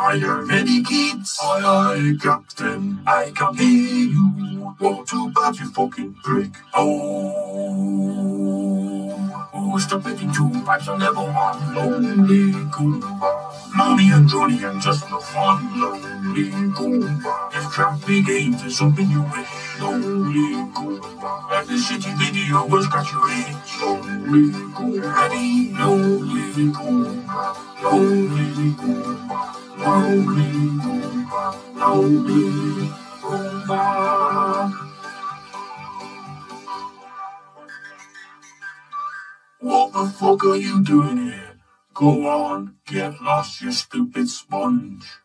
Are you ready, kids? Aye, aye, Captain. I can hear you. Oh, too bad, you fucking prick. Oh, oh, stop making two pipes on level one. Lonely Goomba. Mommy and Johnny and just for fun. Lonely Goomba. If tramping games is something you wish. Lonely Goomba. And the city video will scratch your itch. Lonely Goomba. Ready? Lonely Goomba. Lonely Goomba. What the fuck are you doing here? Go on, get lost, you stupid sponge.